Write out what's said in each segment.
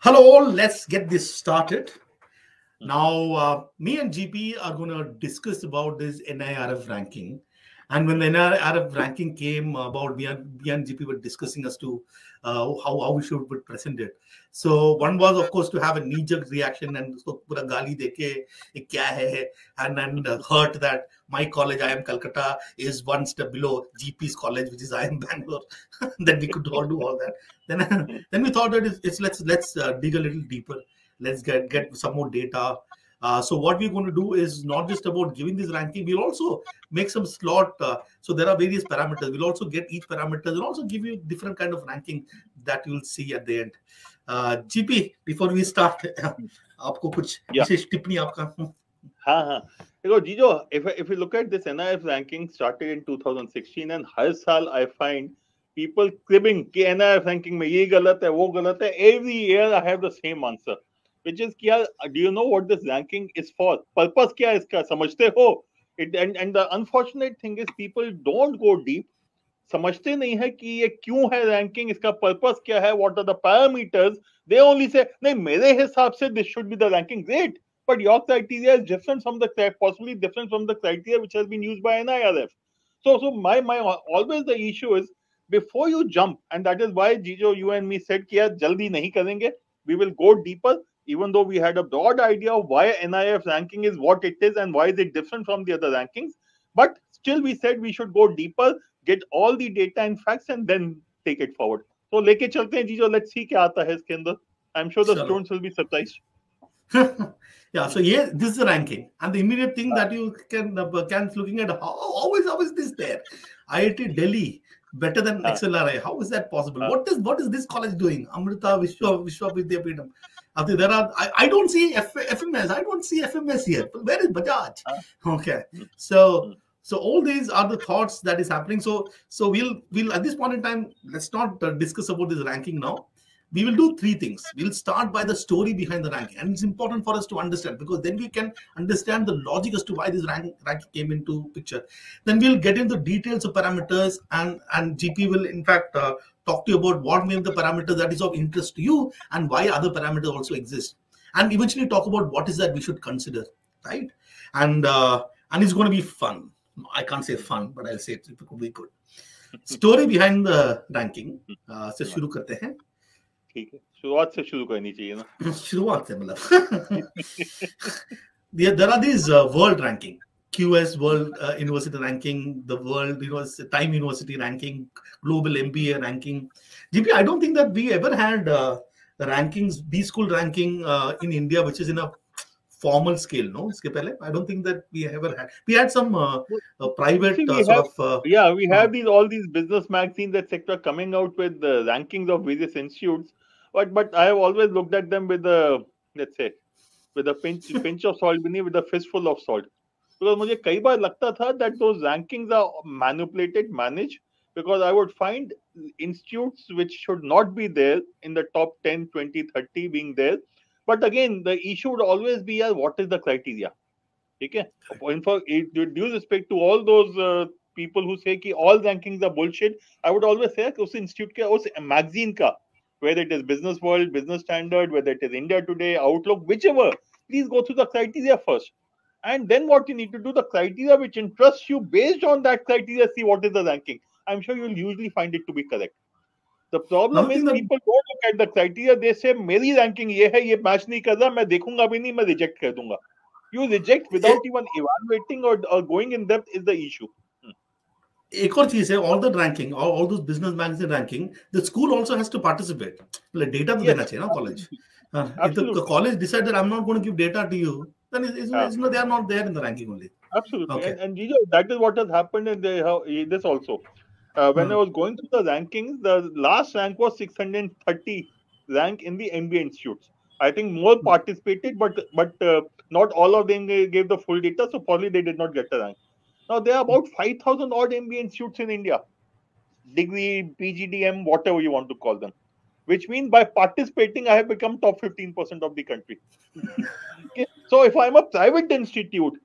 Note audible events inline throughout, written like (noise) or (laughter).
Hello, all. Let's get this started. Now, uh, me and GP are going to discuss about this NIRF ranking. And when the NIRF ranking came about, we and, we and GP were discussing as to uh, how, how we should present it. So one was, of course, to have a knee-jerk reaction and so pura gali deke, kya hai, and and hurt that my college, IIM Calcutta, is one step below GP's college, which is IIM Bangalore. (laughs) then we could all do all that. Then (laughs) then we thought that it's, it's let's let's uh, dig a little deeper. Let's get get some more data. Uh, so what we're going to do is not just about giving this ranking. We'll also make some slot. Uh, so there are various parameters. We'll also get each parameter and also give you different kind of ranking that you'll see at the end. Uh, GP, before we start, (laughs) आपको कुछ विशेष टिप्पणी आपका हाँ हाँ देखो जीजो if if you look at this NIRF ranking started in 2016 and हर साल I find people cribbing कि NIRF ranking में ये गलत है वो गलत है every year I have the same answer which is uh, do you know what this ranking is for? Purpose kya hai iska? Samajhte ho? It and and the unfortunate thing is people don't go deep. समझते नहीं है कि ये क्यों है ranking इसका purpose क्या है what are the parameters they only से नहीं मेरे हिसाब से this should be the ranking great but your criteria is different from the possibly different from the criteria which has been used by NIRF so my always the issue is before you jump and that is why Gejo you and me said kiya jaldi nahi karenge. We will go deeper even though we had a broad idea of why NIF ranking is what it is and why is it different from the other rankings. But still, we said we should go deeper, get all the data and facts, and then take it forward. So लेके चलते हैं जीजो let's see what comes है of I'm sure the students will be surprised. (laughs) yeah, so yeah, this is the ranking, and the immediate thing that you can can looking at how always how is this there? IIT Delhi better than ah. XLRI. How is that possible? Ah. What is what is this college doing? Amrita Vishwa Vishwa Vidyapeetham. There are I, I don't see F, fms i don't see fms here. Where is bajaj? Okay. Mm. so so all these are the thoughts that is happening. So so we'll we'll at this point in time let's not uh, discuss about this ranking now. We will do three things. We'll start by the story behind the ranking, and it's important for us to understand because then we can understand the logic as to why this rank ranking came into picture. Then we'll get into details of parameters, and and GP will in fact uh, talk to you about what may be the parameters that is of interest to you and why other parameters also exist, and eventually talk about what is that we should consider, right? And uh, and it's going to be fun. I can't say fun, but I'll say it, it could be good. (laughs) Story behind the ranking uh, से शुरू करते हैं ठीक है शुरुआत से शुरू करनी चाहिए ना (laughs) शुरुआत से मतलब there, there are these uh, world ranking qs world uh, university ranking the world know time university ranking global mba ranking. Gp i don't think that we ever had uh, the rankings b school ranking uh, in india which is in a formal scale no? Iske pehle? I don't think that we ever had. We had some uh, uh, private See, uh, sort have- of uh, yeah we have these all these business magazines etc coming out with the rankings of various institutes but but i have always looked at them with a let's say with a pinch pinch of salt beneath with a fistful of salt because मुझे कई बार लगता था that those rankings manipulated manage because I would find institutes which should not be there in the top ten twenty thirty being there but again the issue would always be are what is the criteria ठीक है? Due respect to all those people who say कि all rankings are bullshit I would always say उस institute के उस magazine का whether it is business world business standard whether it is india today outlook whichever please go through the criteria first. and then what you need to do the criteria which interests you based on that criteria see what is the ranking I'm sure you'll usually find it to be correct the problem One is thing that- people don't look at the criteria they say मेरी ranking ये है ये match नहीं कर रहा मैं देखूंगा भी नहीं मैं reject कर दूंगा you reject without even evaluating or, or going in depth is the issue एक और चीज है all the ranking all those business magazine ranking the school also has to participate मतलब डेटा तो Yes. देना चाहिए ना college if the Absolutely. college decided i'm not going to give data to you then it's, it's, Yeah. it's no, they are not there in the ranking only Absolutely. Okay. And, and that is what has happened in the, how, this also. Uh, when Hmm. I was going through the rankings, the last rank was 630 rank in the MBA institutes. I think more Hmm. participated, but but uh, not all of them gave the full data, so probably they did not get the rank. Now there are about 5,000 odd MBA institutes in India, degree, PGDM, whatever you want to call them Which means by participating, I have become top 15% of the country. (laughs) okay? So if I'm a private institute,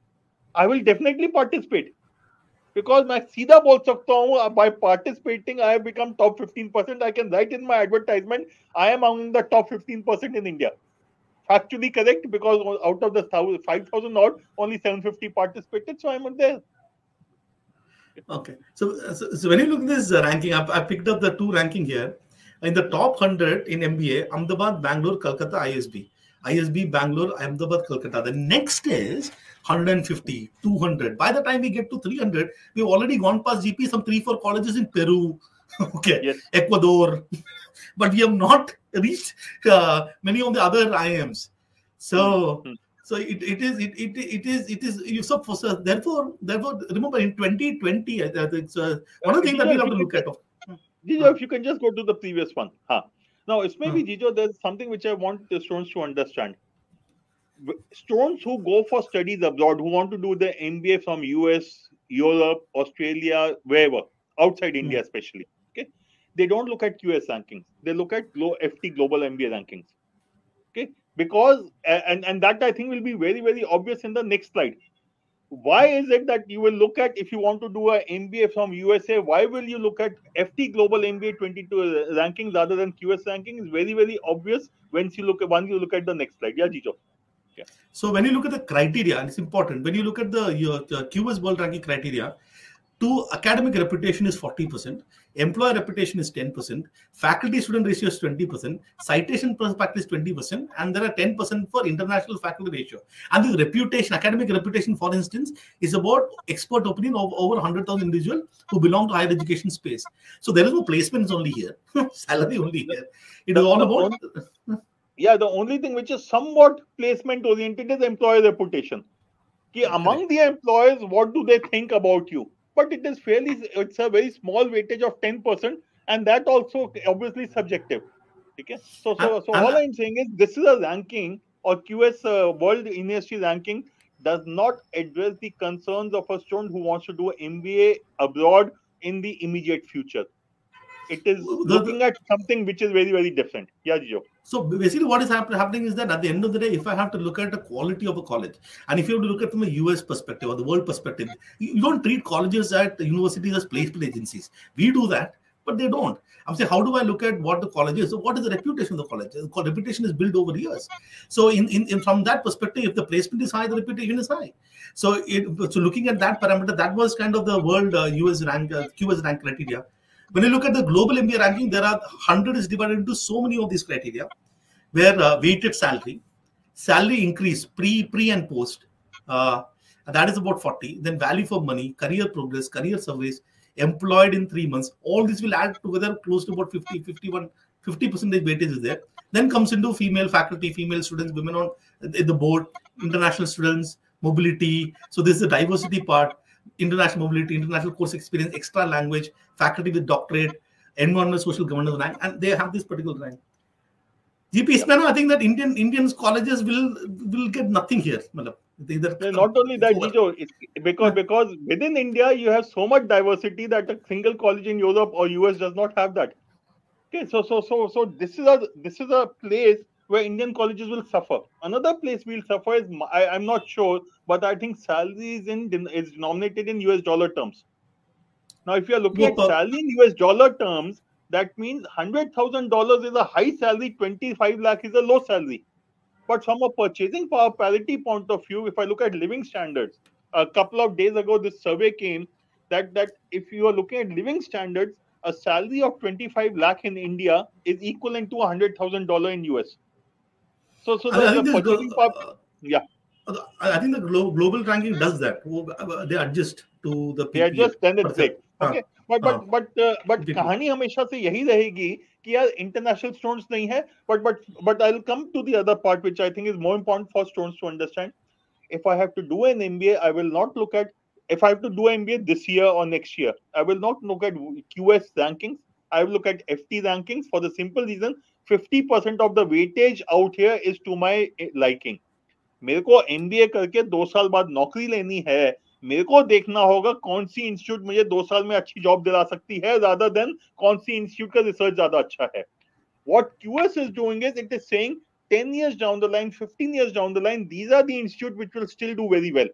I will definitely participate. Because मैं सीधा बोल सकता हूँ by participating I have become top 15% I can write in my advertisement I am among the top 15% in India. Factually correct because out of the 5,000 odd, only 750 participated, so I'm there. Okay, so, so, so when you look at this ranking, I, I picked up the two ranking here. In the top 100 in MBA, Ahmedabad, Bangalore, Kolkata, ISB. ISB, Bangalore, Ahmedabad, Kolkata. The next is 150, 200. By the time we get to 300, we've already gone past GP, some three, four colleges in Peru, (laughs) okay, Yes. Ecuador, (laughs) but we have not reached uh, many of the other IMs. So, Hmm. so it, it is it, it it is it is you so for so therefore therefore remember in 2020 I think uh, one of the things that we have to look at. Gejo, if you can just go to the previous one. Huh. Now, it's maybe Hmm. Gejo, there's something which I want the students to understand. Students who go for studies abroad, who want to do the MBA from US, Europe, Australia, wherever, outside India especially, okay, they don't look at QS rankings. They look at FT global MBA rankings. Okay, because and and that I think will be very very obvious in the next slide why is it that you will look at if you want to do an MBA from USA? Why will you look at FT Global MBA 22 rankings rather than QS ranking? Is very very obvious once you look at once you look at the next slide. Yeah, Gejo. So when you look at the criteria, and it's important when you look at the your the QS World Ranking criteria, to academic reputation is 40%, employer reputation is 10%, faculty student ratio is 20%, citation per faculty is 20%, and there are 10% for international faculty ratio. And the reputation, academic reputation, for instance, is about expert opinion of over 100,000 individuals who belong to higher education space. So there is no placements only here, (laughs) salary only here. It is all about Yeah, the only thing which is somewhat placement oriented is employer reputation. Ki among the employers, what do they think about you? But it is fairly, it's a very small weightage of 10%, and that also obviously subjective. Okay? So, so, so all I'm saying is this is a ranking or QS uh, World University ranking does not address the concerns of a student who wants to do an MBA abroad in the immediate future. It is looking at something which is very, very different. Yeah, Gejo. So basically, what is happen- happening is that at the end of the day, if I have to look at the quality of a college, and if you have to look at from a US perspective or the world perspective, you you don't treat colleges at universities as placement agencies. We do that, but they don't. I'm saying, how do I look at what the college is? So what is the reputation of the college? The reputation is built over years. So in, in, in from that perspective, if the placement is high, the reputation is high. So it, so looking at that parameter, that was kind of the world uh, US rank uh, QS rank criteria. When you look at the global MBA ranking, there are 100 is divided into so many of these criteria, where uh, weighted salary, salary increase pre pre and post, uh, that is about 40. Then value for money, career progress, career service, employed in three months. All this will add together close to about 50, 51, 50 percentage weightage is there. Then comes into female faculty, female students, women on the board, international students, mobility. So this is the diversity part international mobility, international course experience, extra language, faculty with doctorate, environmental social governance rank, and they have this particular rank. GP Ismano, I think that Indian Indians colleges will will get nothing here. Not only that, So- Gejo, it's because because within India you have so much diversity that a single college in Europe or US does not have that. Okay, so so so so this is a this is a place where Indian colleges will suffer. Another place we'll suffer is I, am not sure, but I think salary is in is denominated in US dollar terms. Now, if you are looking at salary in US dollar terms, that means hundred thousand dollars is a high salary, twenty five lakh is a low salary. But from a purchasing power parity point of view, if I look at living standards, a couple of days ago, this survey came that that if you are looking at living standards, a salary of 25 lakh in India is equivalent to $100,000 in US. So, so I, I the, think the this purchasing glo- power, uh, yeah. uh, I think the glo- global ranking does that. Oh, They adjust to the they are PPA. just then it's But, big. uh, Okay, but but but uh, but Did you- कहानी हमेशा से यही रहेगी कि यार international students नहीं है but but but I'll come to the other part which I think is more important for students to understand. If I have to do an MBA, I will not look at if I have to do an MBA this year or next year. I will not look at QS rankings. I will look at FT rankings for the simple reason 50% of the weightage out here is to my liking मेरे को MBA करके दो साल बाद नौकरी लेनी है, मेरे को देखना होगा कौन सी इंस्टीट्यूट मुझे दो साल में अच्छी जॉब दिला सकती है ज़्यादा देन कौन सी इंस्टीट्यूट का रिसर्च ज़्यादा अच्छा है। What QS is doing is it is saying 10 years down the line 15 years down the line these are the institute which will still do very well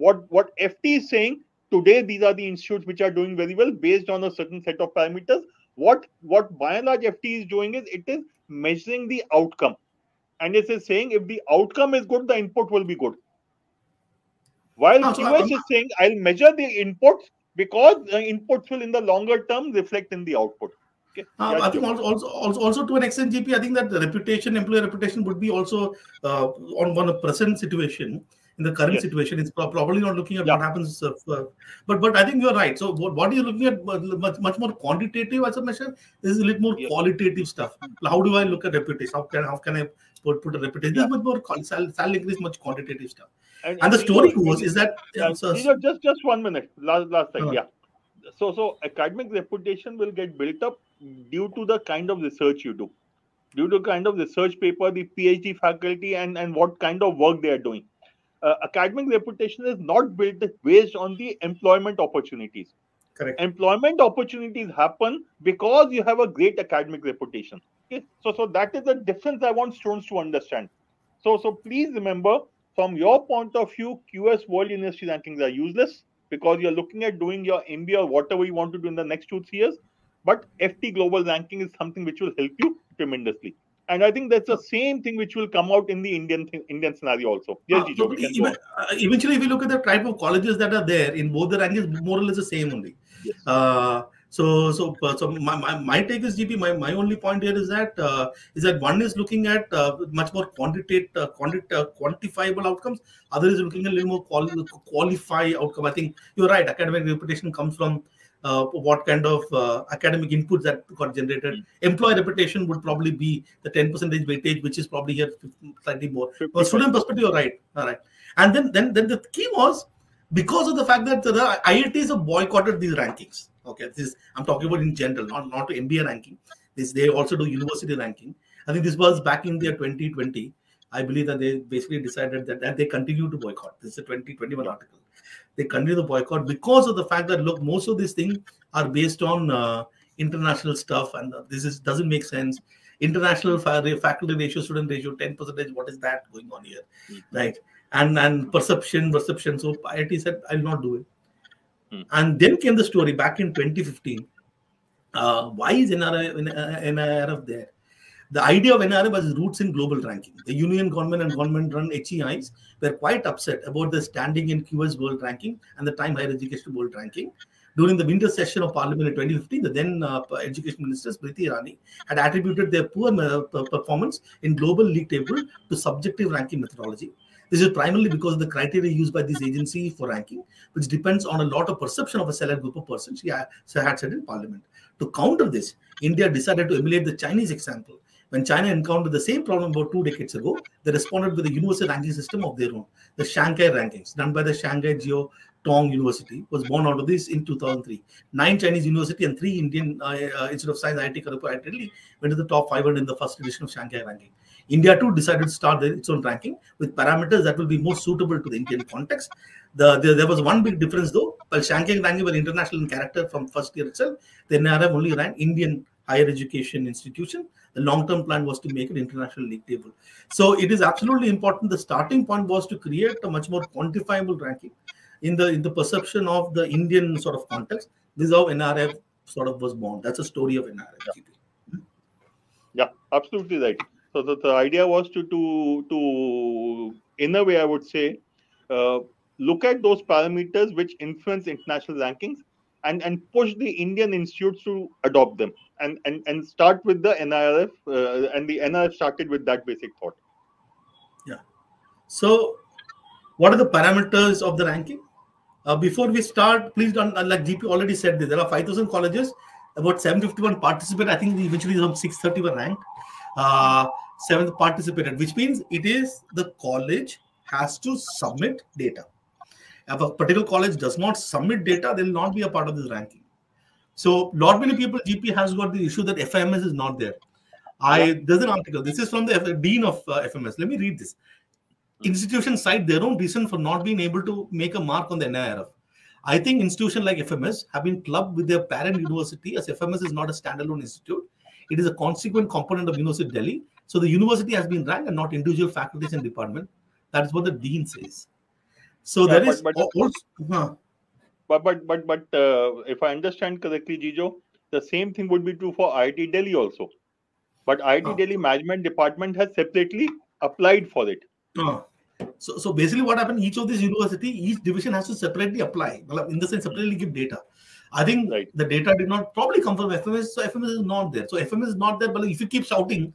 what what F T is saying today these are the institute which are doing very well based on a set of parameters What what by and large FT is doing is it is measuring the outcome, and it is saying if the outcome is good, the input will be good. While so QS is saying I'll measure the inputs because the inputs will in the longer term reflect in the output. Okay. Uh, I think also, also also also to an extent, GP. I think that the reputation, employer reputation, would be also uh, on one present situation. In the current Yes. situation, it's probably not looking at Yeah. what happens. Uh, but but I think you're right. So what, what are you looking at? uh, Much much more quantitative as a measure. This is a little more Yes. qualitative stuff. How do I look at reputation? How can how can I put, put a reputation? This is much more. Sal, Sal is much quantitative stuff. And the story are- goes is that Yeah, so- these are just just one minute. Last last thing. Uh. Yeah. So so academic reputation will get built up due to the kind of research you do, due to kind of research paper, the PhD faculty, and and what kind of work they are doing. Uh, academic reputation is not built based on the employment opportunities. correct. Employment opportunities happen because you have a great academic reputation. Okay, so so that is the difference I want students to understand. So so please remember, from your point of view, QS World University rankings are useless because you're looking at doing your MBA or whatever you want to do in the next two three years. But FT Global ranking is something which will help you tremendously. And I think that's the same thing which will come out in the Indian thing, Indian scenario also. Yes, Uh, so we even- uh, eventually, if you look at the type of colleges that are there in both the rankings, more or less the same only. Yes. Uh, so, so, uh, so my, my, my take is GP. My, my only point here is that uh, is that one is looking at uh, much more quantitative, uh, quanti- uh, quantifiable outcomes. Other is looking at a little more quali- qualify outcome. I think you're right. Academic reputation comes from uh, what kind of uh, academic inputs that got generated. Employee reputation would probably be the 10 percentage weightage, which is probably here slightly more. 55. student perspective, you're right. All right. And then, then, then the key was because of the fact that the IITs have boycotted these rankings. Okay, this I'm talking about in general, not not MBA ranking. This they also do university ranking. I think this was back in the 2020. I believe that they basically decided that, that they continue to boycott. This is a 2021 article. They continue to boycott because of the fact that look, most of these things are based on uh, international stuff, and uh, this is doesn't make sense. International faculty ratio, student ratio, 10 percentage. What is that going on here, right? And and perception, perception. So IIT said, "I'll not do it." Hmm. And then came the story back in 2015. Uh, why is NRI, NIRF there? The idea of NRF has roots in global ranking. The union government and government run HEIs were quite upset about the standing in QS world ranking and the time higher education world ranking. During the winter session of parliament in 2015, the then uh, education minister, Smriti Irani, had attributed their poor performance in global league table to subjective ranking methodology. This is primarily because of the criteria used by this agency for ranking, which depends on a lot of perception of a select group of persons, she had said in parliament. To counter this, India decided to emulate the Chinese example. When China encountered the same problem about two decades ago, they responded with a universal ranking system of their own. The Shanghai rankings, done by the Shanghai Jiao Tong University, was born out of this in 2003. Nine Chinese university and three Indian uh, uh, Institute of Science, IIT Kharagpur, IIT Delhi went to the top 500 in the first edition of Shanghai ranking. India too decided to start its own ranking with parameters that will be more suitable to the Indian context. The, the, there was one big difference though. While Shanghai ranking were international in character from first year itself, the NRF only ran Indian higher education institution. The long-term plan was to make it international league table. So it is absolutely important. The starting point was to create a much more quantifiable ranking in the in the perception of the Indian sort of context. This is how NRF sort of was born. That's a story of NRF. Yeah, absolutely right. So the, the idea was to to to in a way I would say uh, look at those parameters which influence international rankings and and push the Indian institutes to adopt them and and and start with the NIRF uh, and the NIRF started with that basic thought. Yeah. So, what are the parameters of the ranking? Uh, before we start, please don't like GP already said this. There are 5,000 colleges, about 751 participate. I think eventually some 630 were ranked. Uh, seventh participated, which means it is the college has to submit data. If a particular college does not submit data, they will not be a part of this ranking. So, not many people, GP has got the issue that FMS is not there. I there's an article. This is from the F, dean of uh, FMS. Let me read this. Institutions cite their own reason for not being able to make a mark on the NIRF. I think institutions like FMS have been clubbed with their parent (laughs) university, as FMS is not a standalone institute. It is a consequent component of University of Delhi. So the university has been ranked and not individual faculties and department. That is what the dean says. So yeah, there but, is but, also. Huh. but but but but uh, if I understand correctly, Gejo, the same thing would be true for IIT Delhi also. But IIT Oh. Delhi management department has separately applied for it. Uh, so, so basically, what happened? Each of these university, each division has to separately apply. Well, In the sense, separately give data. I think Right. the data did not probably come from FMS, so FMS is not there. So FMS is not there, but if you keep shouting,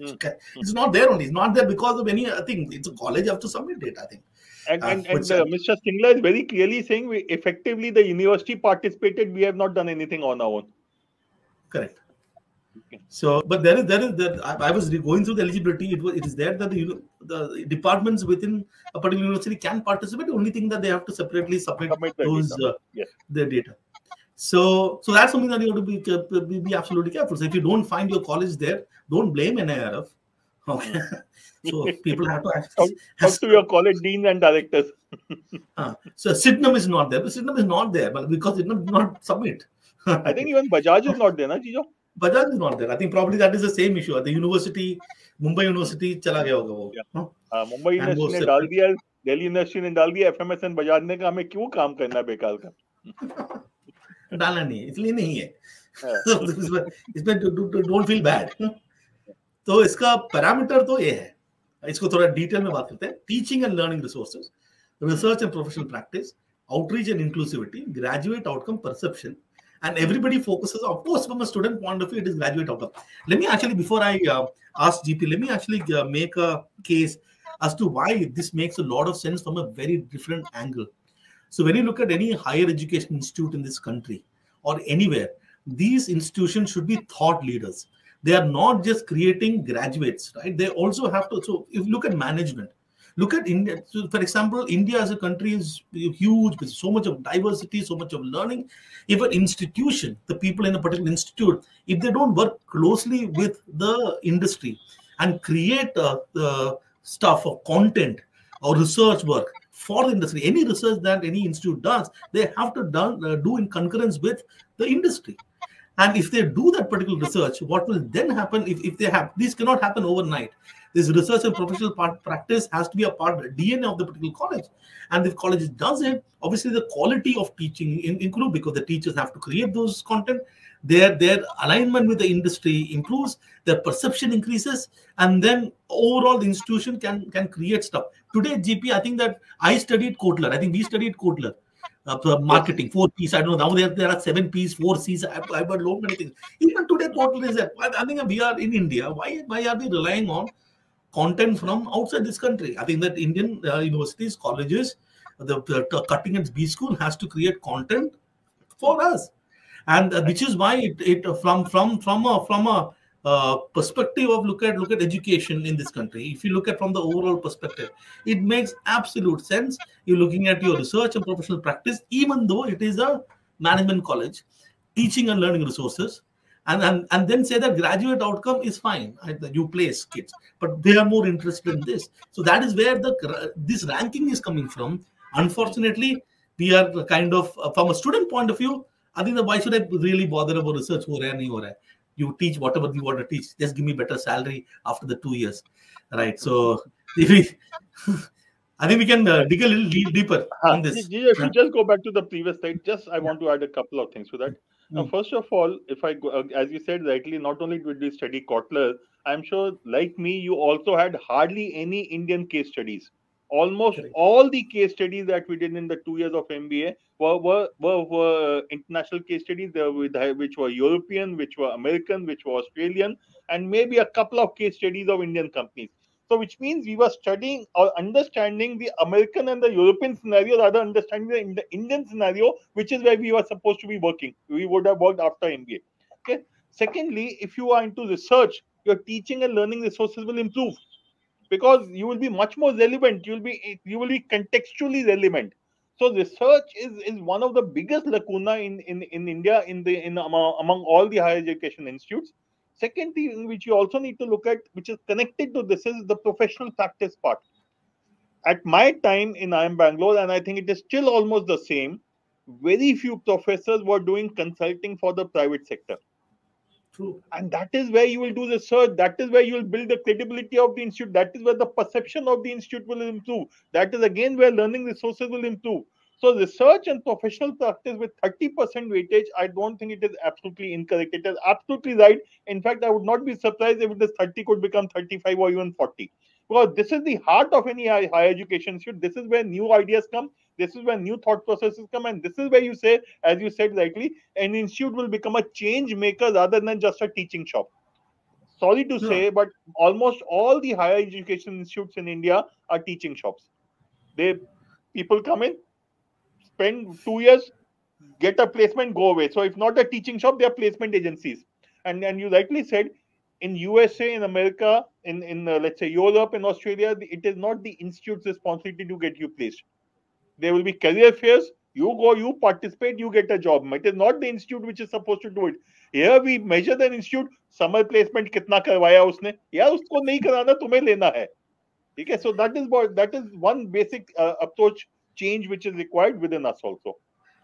okay, (laughs) it's not there only. It's not there because of any. I think it's a college. You have to submit data. I think. And Ah, and, and uh, Mr. Singla is very clearly saying we effectively the university participated. We have not done anything on our own. Correct. Okay. So, but there is there is there. I, I was going through the eligibility. It was it is there that the the departments within a particular university can participate. The only thing that they have to separately submit those data. uh, Yes. their data. So, so that's something that you have to be be, be absolutely careful. So, if you don't find your college there, don't blame NIRF. Okay. so people have to Talk, talk to your college deans and directors. Uh, so Sydenham is not there. But Sydenham is not there, but because it did not submit. I think even Bajaj is not there, na, Jijo? Bajaj is not there. I think probably that is the same issue. The university, Mumbai University, चला गया होगा वो. Yeah. हाँ, And वो university ने separate- डाल दिया Delhi university ने डाल दिया एफएमएस एंड बजाज ने कहा हमें क्यों काम करना है बेकार का डालना नहीं है इसलिए नहीं है हाँ। तो इसमें डोंट फील बैड तो इसका पैरामीटर तो ये है इसको थोड़ा डिटेल में बात करते हैं teaching and learning resources research and professional practice outreach and inclusivity graduate outcome perception and everybody focuses of course from a student point of view it is graduate outcome let me actually before i uh, ask gp let me actually uh, make a case as to why this makes a lot of sense from a very different angle so when you look at any higher education institute in this country or anywhere, these institutions should be thought leaders. They are not just creating graduates, right? They also have to. So, if you look at management, look at India. So for example, India as a country is huge with so much of diversity, so much of learning. If an institution, the people in a particular institute, if they don't work closely with the industry and create uh, the stuff or content or research work for the industry, any research that any institute does, they have to done, uh, do in concurrence with the industry. And if they do that particular research, what will then happen if, if they have this cannot happen overnight? This research and professional part, practice has to be a part of the DNA of the particular college. And if college does it, obviously the quality of teaching in, include because the teachers have to create those content, their their alignment with the industry improves, their perception increases, and then overall the institution can can create stuff. Today, GP, I think that I studied Kotler. I think we studied Kotler. Uh, marketing, four P's. I don't know. Now there, there are seven P's, four C's. I've, I've heard so many things. Even today, Kotler is there. I think we are in India. Why, why are we relying on content from outside this country? I think that Indian uh, universities, colleges, the, the cutting edge B school has to create content for us, and uh, which is why it, it from from from a from a uh, perspective of look at look at education in this country. If you look at from the overall perspective it makes absolute sense. You're looking at your research and professional practice even though it is a management college teaching and learning resources. And, and, and then say that graduate outcome is fine. You place kids but they are more interested in this. So that is where the this ranking is coming from. Unfortunately we are kind of from a student point of view i think that why should i really bother about research or raha nahi ho you teach whatever you want to teach. Just give me better salary after the two years, right? So (laughs) if we, (laughs) I think we can uh, dig a little de- deeper on this. Ji- If you just go back to the previous slide, just I want to add a couple of things to that. Now, Mm. first of all, if I go, uh, as you said rightly, not only did we study Kotler, I'm sure, like me, you also had hardly any Indian case studies. Almost Correct. all the case studies that we did in the two years of MBA were were, were, were international case studies. With, which were European, which were American, which were Australian, and maybe a couple of case studies of Indian companies. So, which means we were studying or understanding the American and the European scenario rather understanding the Ind- Indian scenario, which is where we were supposed to be working. We would have worked after MBA. Okay. Secondly, if you are into research, your teaching and learning resources will improve because you will be much more relevant. You will be you will be contextually relevant. So research is, is one of the biggest lacuna in, in, in India in the in among, among all the higher education institutes. Second thing which you also need to look at, which is connected to this, is the professional practice part. At my time in IIM Bangalore, and I think it is still almost the same, very few professors were doing consulting for the private sector. True. And that is where you will do the search. That is where you will build the credibility of the institute. That is where the perception of the institute will improve. That is again where learning resources will improve. So research and professional practice with 30% weightage, I don't think it is absolutely incorrect. It is absolutely right. In fact, I would not be surprised if this 30 could become 35 or even 40. Because this is the heart of any higher education institute. This is where new ideas come. This is where new thought processes come. And this is where you say, as you said rightly, an institute will become a change maker rather than just a teaching shop. Sorry to say, but almost all the higher education institutes in India are teaching shops. They people come in, spend two years, get a placement, go away. So if not a teaching shop, they are placement agencies. And and you rightly said, in USA, in America, in in uh, let's say Europe, in Australia, it is not the institute's responsibility to get you placed. There will be career fairs. You go, you participate, you get a job. It is not the institute which is supposed to do it. Here we measure the institute. Summer placement कितना करवाया उसने यार उसको नहीं कराना तुम्हें लेना है ठीक है so that is what that is one basic uh, approach change which is required within us also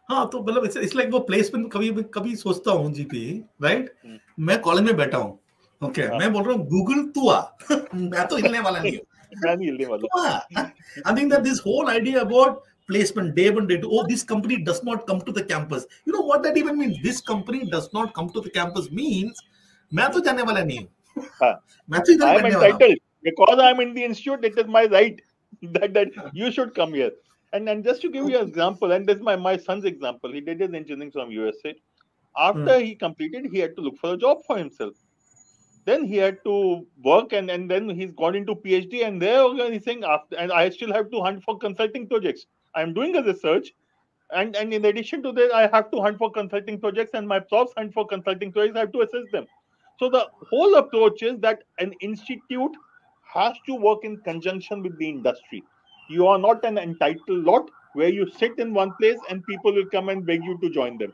हाँ तो मतलब इट्स लाइक वो प्लेसमेंट कभी कभी सोचता हूँ जीपी राइट मैं कॉलेज में बैठा हूँ ओके okay, मैं बोल रहा हूँ गूगल तू आ मैं तो हिलने वाला नहीं हूँ I think that this whole idea about placement day one day two oh this company does not come to the campus you know what that even means this company does not come to the campus means मैं तो जाने वाला नहीं हूँ मैं तो इधर बैठने वाला हूँ because I'm in the institute, it is my right (laughs) that that you should come here. And and just to give you an example, and this is my, my son's example, he did his engineering from USA. After hmm. he completed, he had to look for a job for himself. Then he had to work, and, and then he's gone into PhD, and there he's saying, after, and I still have to hunt for consulting projects. I'm doing a research, and, and in addition to that, I have to hunt for consulting projects, and my profs hunt for consulting projects. I have to assess them. So the whole approach is that an institute has to work in conjunction with the industry. You are not an entitled lot where you sit in one place and people will come and beg you to join them.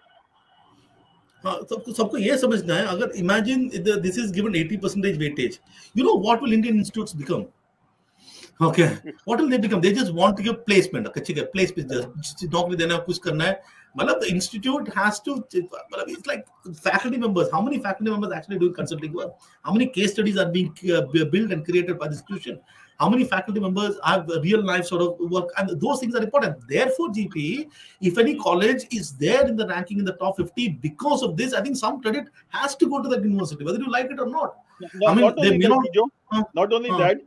सबको सबको ये समझना है अगर imagine this is given 80 percentage weightage you know what will Indian institutes become okay. What will they become? They just want to give placement. Okay theek hai placement. Just naukri dena kuch karna hai. Malab the institute has to malab it's like faculty members. How many faculty members actually doing consulting work? How many case studies are being uh, built and created by the institution? How many faculty members have real life sort of work? And those things are important. Therefore gpe if any college is there in the ranking in the top 50 because of this i think some credit has to go to that university whether you like it or not. No, I mean, not only, that, not, Joe, uh, not only uh, that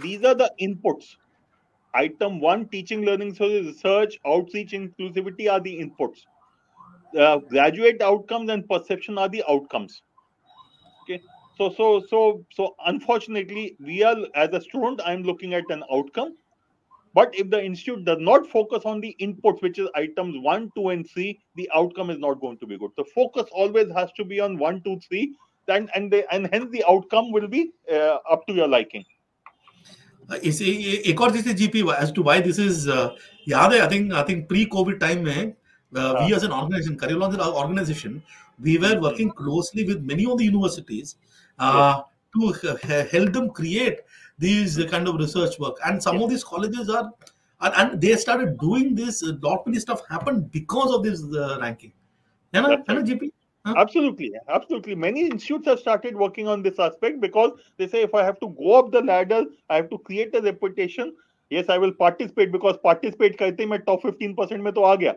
these are the inputs. Item one teaching learning so research outreach inclusivity are the inputs. Uh, graduate outcomes and perception are the outcomes. Okay? So so so so unfortunately we are as a student i'm looking at an outcome. But if the institute does not focus on the inputs which is items 1 2 and 3 the outcome is not going to be good. The focus always has to be on 1 2 3 and and, the, and hence the outcome will be uh, up to your liking इस एक और जैसे GP as to why this is याद है I think I think pre covid time में Uh, we as an organization, Career Launcher organization, we were hmm. working closely with many of the universities uh, to help them create these hmm. kind of research work. And some of these colleges are, and they started doing this. Uh, lot many stuff happened because of this uh, ranking. Nana, Nana GP. Huh? Absolutely, absolutely. Many institutes have started working on this aspect because they say if I have to go up the ladder, I have to create a reputation. Yes, I will participate because participate करते मैं top 15 percent में तो आ गया.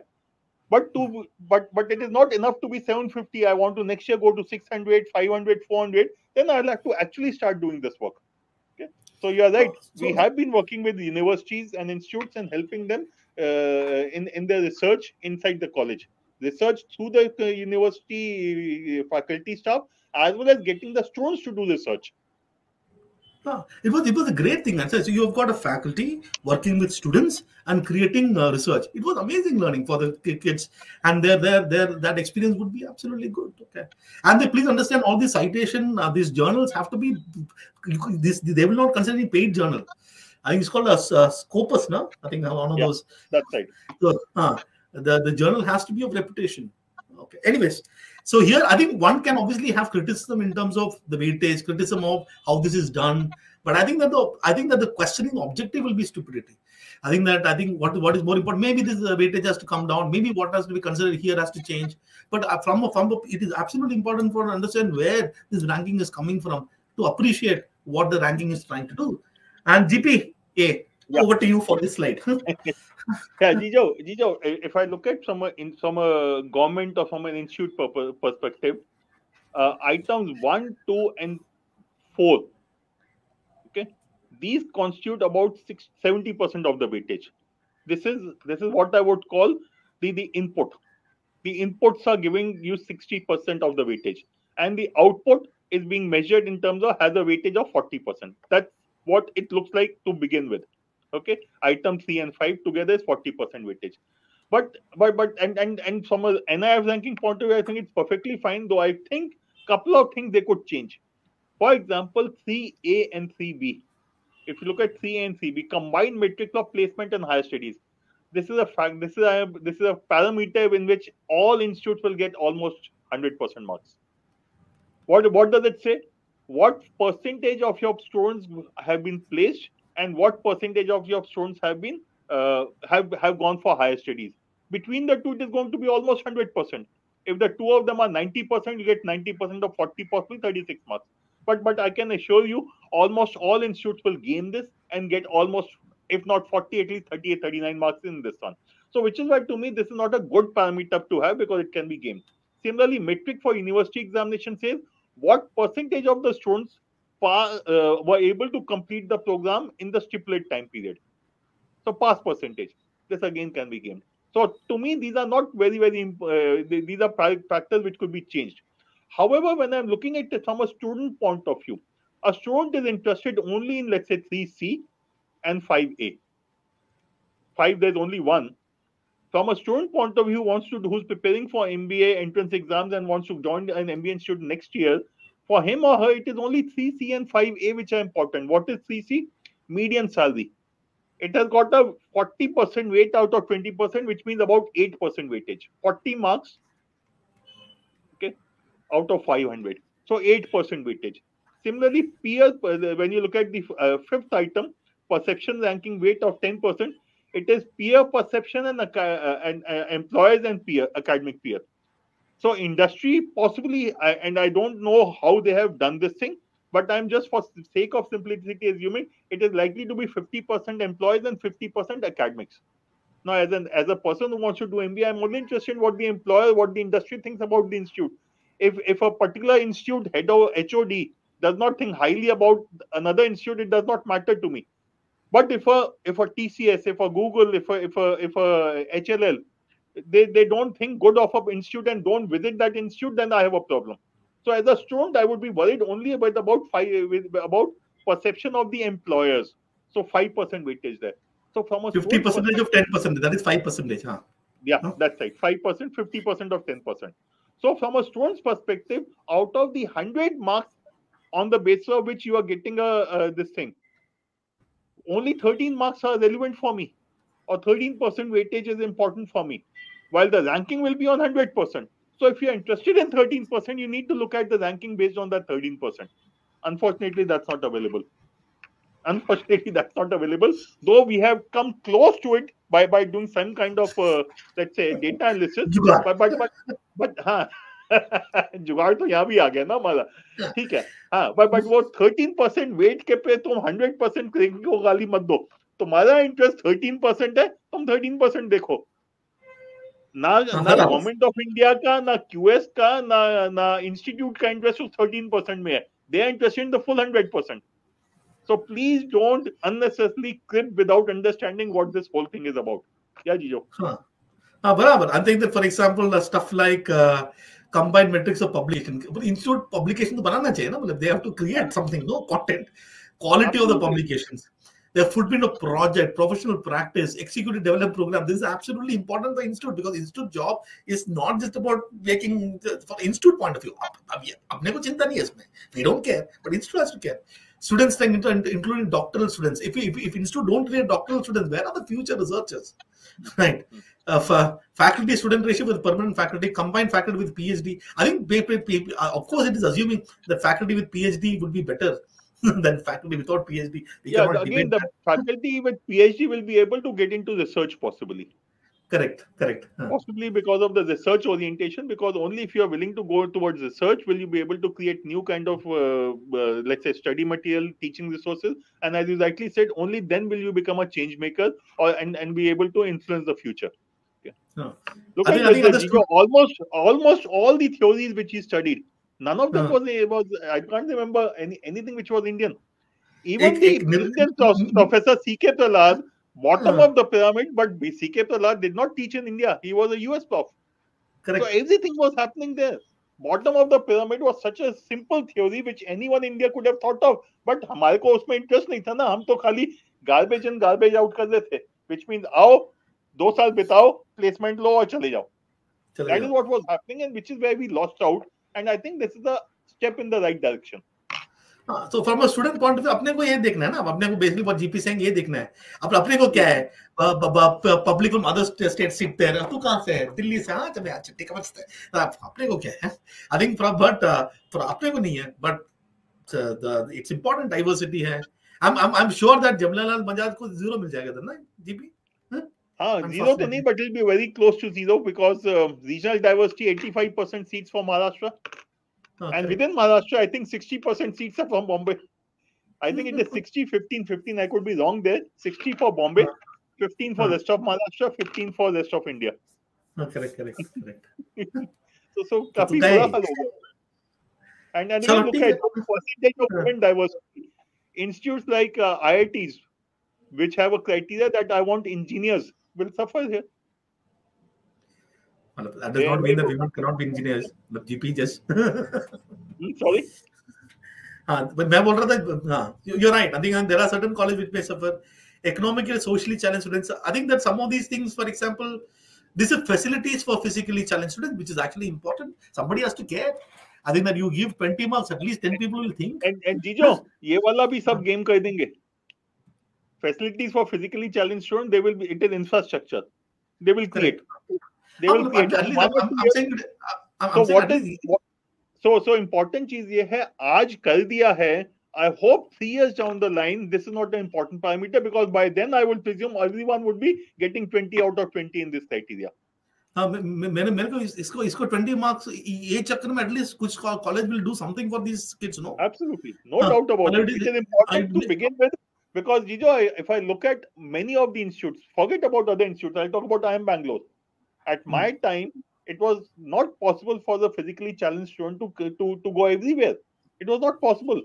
But to but but it is not enough to be 750. I want to next year go to 600, 500, 400. Then I'll have to actually start doing this work. Okay. So you are right. So, we have been working with universities and institutes and helping them uh, in in their research inside the college research through the uh, university uh, faculty staff as well as getting the students to do research. Ah, it was it was a great thing. And so you have got a faculty working with students and creating uh, research. It was amazing learning for the kids, and their their their that experience would be absolutely good. Okay, and they please understand all these citation, uh, these journals have to be this they will not consider any paid journal. I think it's called a, a Scopus, no? I think one of yeah, those. That's right. So, uh, the, the journal has to be of reputation. Okay. Anyways, so here I think one can obviously have criticism in terms of the weightage, criticism of how this is done. But I think that the I think that the questioning objective will be stupidity. I think that I think what what is more important. Maybe this uh, weightage has to come down. Maybe what has to be considered here has to change. But uh, from a from it is absolutely important for understand where this ranking is coming from to appreciate what the ranking is trying to do. And GP, a Yeah. Over to you for this slide. (laughs) (laughs) yeah, Gejo, Gejo, if I look at from a in from a government or from an institute perspective, uh, items one, two, and four. Okay, these constitute about 70 percent of the weightage. This is this is what I would call the the input. The inputs are giving you 60 percent of the weightage, and the output is being measured in terms of has a weightage of 40 percent. That's what it looks like to begin with okay? Item 3 and 5 together is 40% weightage. But but but and and and from a nif ranking point of view i think it's perfectly fine though i think a couple of things they could change. For example 3a and 3b if you look at 3a and 3b combined matrix of placement and higher studies. This is a fact this is a this is a parameter in which all institutes will get almost 100% marks. What what does it say? What percentage of your students have been placed and what percentage of your students have been uh, have have gone for higher studies. Between the two it is going to be almost 100% if the two of them are 90% you get 90% of 40 possibly 36 marks. But but i can assure you almost all institutes will gain this and get almost if not 40 at least 38 39 marks in this one. So which is why to me this is not a good parameter to have because it can be gained. Similarly metric for university examination says what percentage of the students uh, were able to complete the program in the stipulated time period. So pass percentage. This again can be gained. So to me, these are not very, very, uh, these are factors which could be changed. However, when I'm looking at it from a student point of view, a student is interested only in, let's say, 3C and 5A. 5, there's only one. From a student point of view, wants to who's preparing for MBA entrance exams and wants to join an MBA student next year, for him or her, it is only 3C and 5A which are important. What is 3C? Median salary. It has got a 40% weight out of 20%, which means about 8% weightage. 40 marks, okay, out of 500. So 8% weightage. Similarly, peer, when you look at the uh, fifth item, perception ranking weight of 10%, it is peer perception and, uh, and uh, employers and peer, academic peer. So industry possibly, and I don't know how they have done this thing, but I'm just for sake of simplicity assuming it is likely to be 50% employees and 50% academics. Now, as an as a person who wants to do MBA, I'm only interested in what the employer, what the industry thinks about the institute. If if a particular institute head or HOD does not think highly about another institute, it does not matter to me. But if a if a TCS, if a Google, if a if a if a HLL they, they don't think good of an institute and don't visit that institute, then I have a problem. So as a student, I would be worried only about about five about perception of the employers. So five percent weightage there. So from a fifty percentage of ten percent, that is five percentage, huh? Yeah, huh? that's right. Five percent, fifty percent of ten percent. So from a student's perspective, out of the hundred marks on the basis of which you are getting a, a this thing, only thirteen marks are relevant for me, or thirteen percent weightage is important for me while the ranking will be on 100%. So if you're interested in 13%, you need to look at the ranking based on that 13%. Unfortunately, that's not available. Unfortunately, that's (laughs) not available. Though we have come close to it by, by doing some kind of, uh, let's say, data analysis. but, but, but, but हाँ जुगाड़ तो यहाँ भी आ गया ना हमारा ठीक है हाँ बट बट वो थर्टीन परसेंट वेट के पे तुम हंड्रेड परसेंट को गाली मत दो तुम्हारा इंटरेस्ट थर्टीन परसेंट है तुम थर्टीन परसेंट देखो। ना ना गवर्नमेंट ऑफ़ इंडिया का ना क्यूएस का ना ना इंस्टीट्यूट का इंटरेस्ट उस थर्टीन परसेंट में है। They are interest in the full hundred percent so please don't unnecessary crib without understanding what this whole thing is about क्या जी जीजो हाँ। बराबर। I think that for example stuff like combined metrics of publication institute publication तो बनाना चाहिए ना मतलब they have to create something no content quality of the publications of the publications their footprint of project, professional practice, executive development program. This is absolutely important for institute because institute job is not just about making for institute point of view. We don't care, but institute has to care. Students, including doctoral students. If, if, if institute don't create doctoral students, where are the future researchers? (laughs) Right. Uh, faculty student ratio with permanent faculty, combined faculty with PhD. I think, of course, it is assuming that faculty with PhD would be better (laughs) than faculty without PhD. We yeah, again, the that. faculty with PhD will be able to get into research possibly. Correct, correct. Huh. Possibly because of the research orientation, because only if you are willing to go towards research will you be able to create new kind of, uh, uh, let's say, study material, teaching resources. And as you rightly said, only then will you become a change maker or and, and be able to influence the future. Okay. Huh. Look I at think- I think this, almost almost all the theories which he studied, None of them uh, was, was, I can't remember any anything which was Indian. Even the ek, Indian mm-hmm. professor C.K. Prahalad, bottom uh, of the pyramid, but C.K. Prahalad did not teach in India. He was a US prof. Correct. So everything was happening there. Bottom of the pyramid was such a simple theory which anyone in India could have thought of. But हमारे को उसमें interest नहीं था ना हम तो खाली garbage and garbage out कर रहे थे which means आओ दो साल बिताओ प्लेसमेंट लो और चले जाओ That is what was happening, and which is where we lost out and I think this is a step in the right direction. हाँ, so from a student point of view अपने को ये देखना है ना अपने को बेसिकली what जीपी saying ये देखना है। अब अपने को क्या है? Public from other state sit there तू कहाँ से है? दिल्ली से हाँ चले अच्छा ठीक है अपने को क्या है? I think from but for अपने को नहीं है बट इट्स इंपॉर्टेंट डाइवर्सिटी है। I am I am sure that Jamnalal Bajaj को ज़ीरो मिल जाएगा ना GP हाँ zero तो Unfortunately. नहीं but it'll be very close to zero because uh, regional diversity 85% seats for Maharashtra and within Maharashtra I think 60% seats are from Bombay. I think it is 60 15 15 I could be wrong there 60 for Bombay 15 for Huh. rest of Maharashtra 15 for rest of India. Correct correct correct (laughs) So, so काफी गए। बुरा हाल हो गया and and चलो, even look ठीक है। at the percentage of हाँ। women diversity institutes like uh, IITs which have a criteria that I want engineers will suffer here. That does not mean that women cannot be engineers. but GP just. (laughs) Hmm, sorry. but मैं you're right I think there are certain colleges which may suffer economically socially challenged students I think that some of these things for example this is facilities for physically challenged students which is actually important somebody has to care I think that you give 20 marks at least 10 people will think and and Gejo ये वाला भी सब game कर देंगे Facilities for physically challenged students, they will be it is infrastructure. They will create. They हाँ, will मतलब create. So what at is what, so so important चीज़ ये है आज कर दिया है I hope three years down the line, this is not an important parameter because by then I would presume everyone would be getting 20 out of 20 in this criteria. हाँ मैंने मेरे को इसको इसको 20 मार्क्स ये चक्कर में एटलीस्ट कुछ college will do something for this kids no Absolutely, no Huh. doubt about it. Already It the- is important I- to begin with because Gejo, if I look at many of the institutes, forget about other institutes. I'll talk about IIM Bangalore. At Hmm. my time, it was not possible for the physically challenged student to to to go everywhere. It was not possible.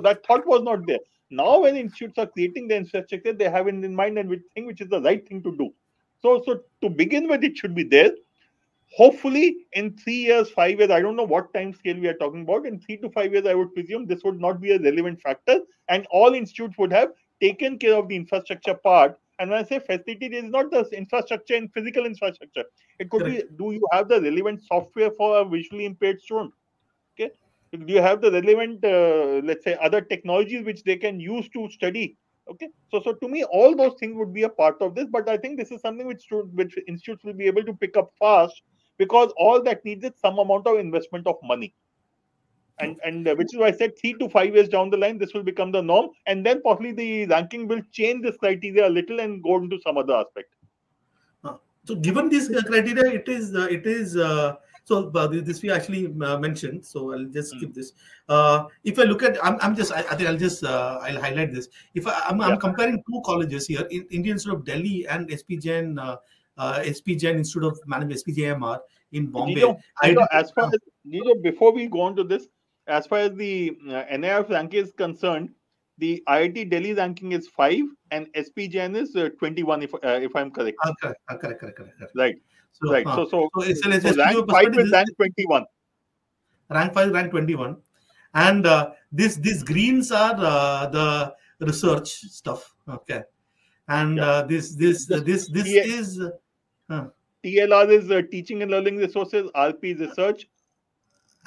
That thought was not there. Now, when institutes are creating the infrastructure, they have it in mind and which thing which is the right thing to do. So, so to begin with, it should be there. Hopefully, in three years, five years, I don't know what time scale we are talking about. In three to five years, I would presume this would not be a relevant factor, and all institutes would have taken care of the infrastructure part. And when I say facility, it is not the infrastructure and physical infrastructure. It could be do you have the relevant software for a visually impaired student? Okay. Do you have the relevant, uh, let's say, other technologies which they can use to study? Okay. So, so to me, all those things would be a part of this. But I think this is something which which institutes will be able to pick up fast because all that needs is some amount of investment of money. And and uh, which is why I said three to five years down the line, this will become the norm, and then possibly the ranking will change this criteria a little and go into some other aspect. So given this uh, criteria, it is uh, it is uh, so uh, this we actually uh, mentioned. So I'll just skip this. Uh, if I look at, I'm, I'm just I, I think I'll just uh, I'll highlight this. If I, I'm, I'm Yeah. comparing two colleges here, in, Indian Institute of Delhi and SP Jain, uh, uh, SP Jain Institute of Management SPJIMR in Bombay. Nijo, I Nijo, as far as Nijo, before we go on to this, as far as the uh, NIRF ranking is concerned, the IIT Delhi ranking is five and SP Jain is uh, 21, if uh, if I'm correct. Ah, correct, ah, correct, correct, correct, correct. Right, So, right. ah, So, so, so it's- so rank five with rank 21. rank 5 rank 21 and uh, this these greens are uh, the research stuff okay and Yeah. uh, this this uh, this this Yeah. is uh, TLR is uh, teaching and learning resources, RP is research,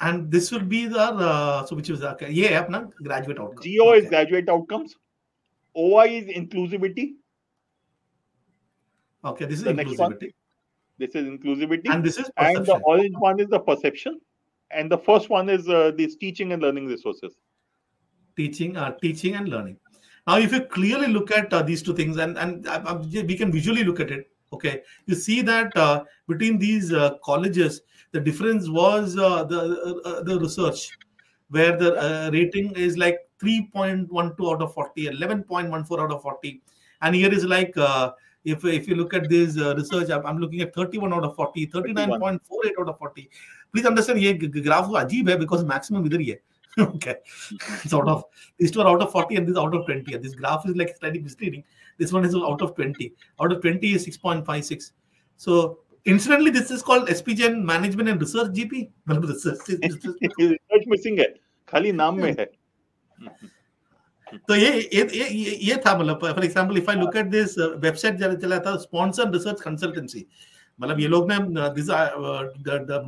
and this will be the uh, so which is okay yeah apna graduate outcome. GO is graduate outcomes, OI is inclusivity. okay this is The inclusivity. This is inclusivity. and this is and the perception. orange one is the perception. And the first one is uh, this teaching and learning resources. teaching uh, teaching and learning. Now if you clearly look at uh, these two things and and uh, uh, we can visually look at it Okay, you see that uh, between these uh, colleges, the difference was uh, the uh, uh, the research, where the rating is like 3.12 out of 40, 11.14 out of 40, and here is like if if you look at this uh, research I'm, I'm, looking at 31 out of 40 39.48 out of 40 please understand ye graph ajeeb hai because maximum idhar hi (laughs) okay. Sort of these two are out of 40 and this out of 20 and this graph is like slightly misleading. This one is out of 20. Out of 20 is 6.56. So incidentally, this is called SP Jain Management and Research GP. Well, (laughs) research, (laughs) research missing है. खाली नाम में है. तो ये ये ये ये था मतलब for example if I look at this website जरा चला था स्पॉन्सर रिसर्च कंसल्टेंसी मतलब ये लोग ने this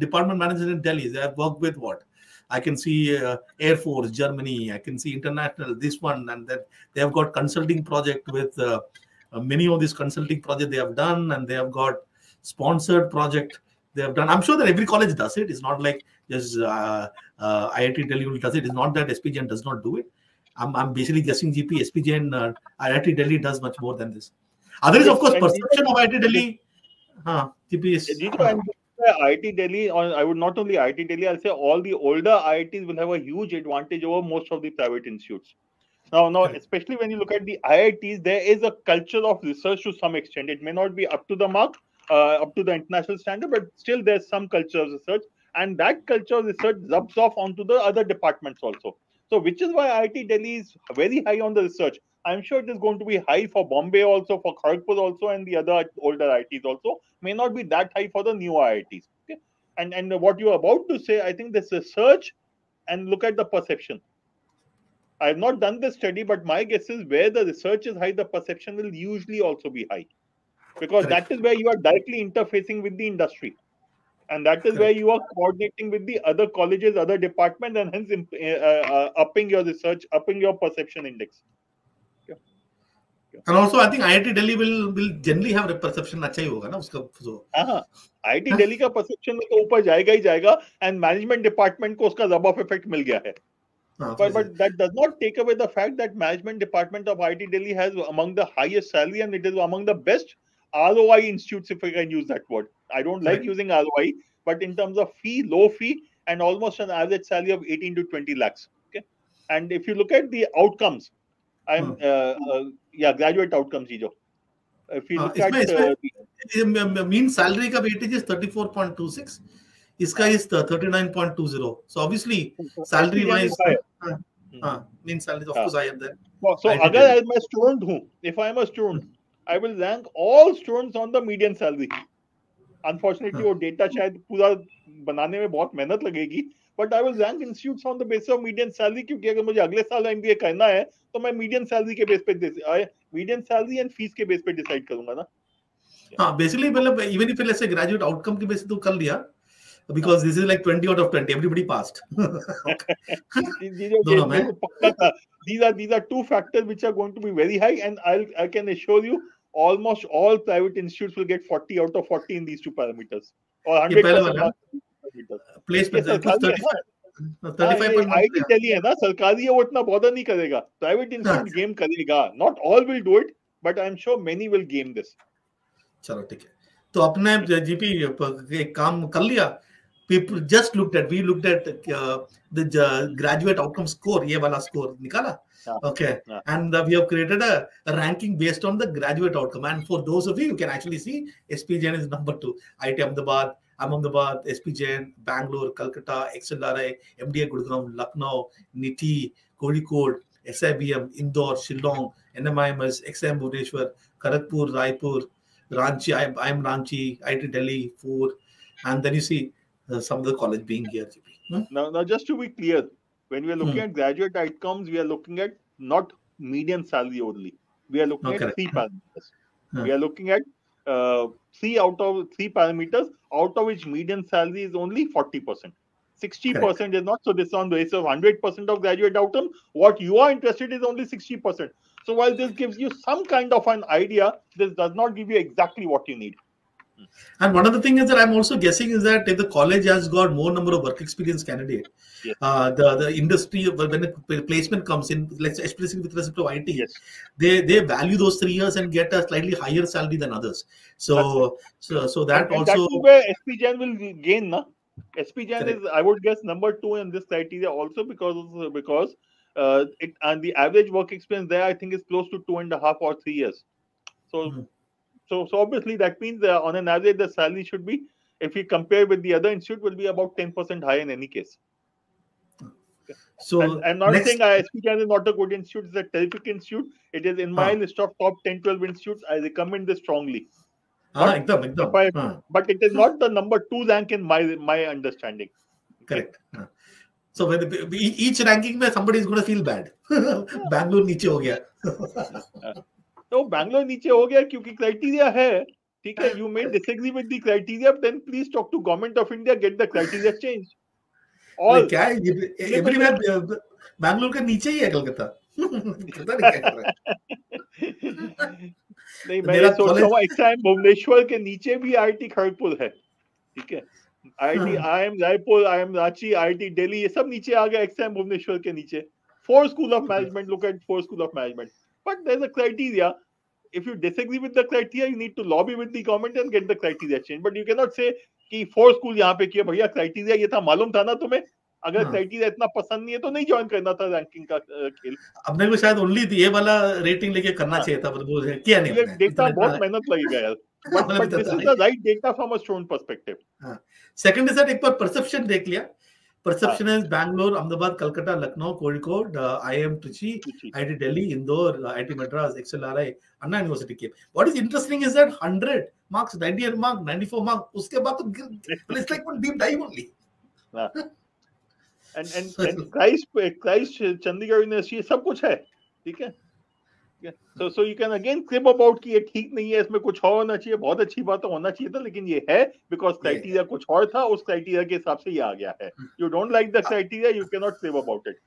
department manager in Delhi they have work with what I can see uh, Air Force, Germany. I can see international, this one, and that they have got consulting project with uh, uh, many of these consulting projects they have done, and they have got sponsored project they have done. I'm sure that every college does it. It's not like just uh, uh, IIT Delhi does it. It's not that SP Jain does not do it. I'm, I'm basically guessing GP, SP Jain, uh, IIT Delhi does much more than this. Other is, of course, perception of IIT Delhi. Huh, GP IIT Delhi, or I would not only IIT Delhi, I'll say all the older IITs will have a huge advantage over most of the private institutes. Now, now, especially when you look at the IITs, there is a culture of research to some extent. It may not be up to the mark, uh, up to the international standard, but still there's some culture of research, and that culture of research rubs off onto the other departments also. So, which is why IIT Delhi is very high on the research. I'm sure it is going to be high for Bombay also, for Kharagpur also, and the other older IITs also. May not be that high for the new IITs. Okay, and and what you're about to say, I think this research, and look at the perception. I have not done this study, but my guess is where the research is high, the perception will usually also be high, because that is where you are directly interfacing with the industry, and that is where Correct. you are coordinating with the other colleges, other departments, and hence imp- uh, uh, upping your research, upping your perception index. And also, I think IIT Delhi will will generally have a perception अच्छा ही होगा ना उसका so हाँ IT Delhi का perception में तो ऊपर जाएगा ही जाएगा एंड मैनेजमेंट डिपार्टमेंट को उसका रब ऑफ इफेक्ट मिल गया है हाँ, but वैसे। but that does not take away the fact that management department of IT Delhi has among the highest salary and it is among the best ROI institutes if I can use that word. I don't like Right. using ROI, but in terms of fee, low fee, and almost an average salary of 18 to 20 lakhs. Okay, and if you look at the outcomes, I'm uh, uh, yeah graduate outcomes, Jijo. If you हाँ, look at इसमें- uh, इसमें mean salary का weightage is 34.26 इसका is 39.20 so obviously salary SPGN wise is higher. हाँ mean salary of हाँ. Course higher than So, so IT अगर Delhi. मैं student हूँ if I am a student I will rank all students on the median salary unfortunately हाँ. वो data शायद पूरा बनाने में बहुत मेहनत लगेगी but I will rank institutes on the basis of median salary क्योंकि अगर मुझे अगले साल एमबीए करना है तो मैं मीडियन सैलरी के बेस पे मीडियन सैलरी एंड फ़ीस के बेस पे डिसाइड करूँगा ना हाँ बेसिकली मतलब even if let's say graduate outcome की बेसिस तो कर लिया because this is like 20 out of 20 everybody passed (laughs) these are दोनों में? पक्का था these are these are two factors which are going to be very high and I'll I can assure you almost all private institutes will get 40 out of 40 in these two parameters. Or 100 पहला वाला? parameters placement ये सरकारी है ना 35 IT Delhi है ना सरकारी है वो इतना बॉदर नहीं करेगा प्राइवेट इंस्टीट्यूट गेम करेगा not all will do it but I am sure many will game this चलो ठीक है तो अपने जीपी एक काम कर लिया people just looked at we looked at uh, the uh, graduate outcome score ye wala score nikala okay. Yeah. and uh, we have created a, a, ranking based on the graduate outcome. And for those of you you can actually see sp jain is number 2 it ahmedabad ahmedabad sp jain bangalore calcutta xlri mdi gurgaon lucknow niti Koli, Kold, SIBM, indore shillong nmims xm bhubaneswar Kharagpur, raipur ranchi i am ranchi it delhi 4 and then you see some of the college being here Hmm? Now, now just to be clear, when we are looking Hmm. at graduate outcomes, we are looking at not median salary only. We are looking Oh, at correct. three parameters. Hmm. We are looking at uh, three out of three parameters, out of which median salary is only 40%. 60% is not. So this is on the basis of 100% of graduate outcome. What you are interested is only 60%. So while this gives you some kind of an idea, this does not give you exactly what you need. And one other thing is that I'm also guessing is that if the college has got more number of work experience candidate, Yes. uh, the the industry when the placement comes in, let's especially with respect to IT, Yes. they they value those three years and get a slightly higher salary than others. So so so that And, also that's where SP Jain will gain, na? SP Correct. is, I would guess, number two in this criteria also because because uh, it and the average work experience there I think is close to two and a half or three years. So Mhm. So, so obviously that means uh, on an average the salary should be, if we compare with the other institute, will be about ten percent higher in any case. So and, I'm not next... saying uh, ISP is not a good institute; it's a terrific institute. It is in ah. my ah. list of top 10, 12 institutes. I recommend this strongly. Ah, ekdam, ekdam. I, ah. But it is not the number two rank in my my understanding. Correct. Ah. So when the, each ranking, somebody is going to feel bad. (laughs) Bangalore niche ho gaya. तो बैंगलोर नीचे हो गया क्योंकि criteria है। ठीक है you may disagree with the criteria then please talk to government of India get the criteria change और क्या है एवरीवेयर बैंगलोर के नीचे ही है कलकत्ता। (laughs) (laughs) नहीं मैं सोच रहा हूँ एग्ज़ाम भुवनेश्वर के नीचे भी आईआईटी खड़गपुर है। ठीक है? आईआईटी हाँ। I M Raipur I M Ranchi IIT Delhi ये सब नीचे आ गया एग्ज़ाम भुवनेश्वर के नीचे। Four school of management look at four school of management there is a criteria if you disagree with the criteria you need to lobby with the government and get the criteria changed. But you cannot say कि four school यहाँ पे किया भैया criteria ये था मालूम था ना तुम्हें? अगर हाँ। क्राइटेरिया इतना पसंद नहीं है तो नहीं ज्वाइन करना था रैंकिंग का खेल। अपने को शायद ओनली ये वाला रेटिंग लेके करना हाँ। चाहिए था पर वो किया नहीं डेटा बहुत मेहनत लगेगा यार। (laughs) but, मतलब but this इतना- is the right data from a student perspective second is that एक बार परसेप्शन देख लिया। perception is Bangalore, Ahmedabad, Calcutta, Lucknow, Kozhikode, uh, IIM Trichy, IIT Delhi, Indore, uh, IIT Madras, XLRI, Anna University came. What is interesting is that 100 marks, 98 mark, 94 mark, uske baad to it's like one deep dive only. And and and Christ Christ Chandigarh University sab kuch hai, theek hai? So so you can again crib about कि ये ठीक नहीं है इसमें कुछ और होना चाहिए। बहुत अच्छी बात है होना चाहिए था लेकिन ये है बिकॉज़ क्राइटेरिया कुछ और था उस क्राइटेरिया के हिसाब से ये आ गया है। You don't like the criteria you can not crib about it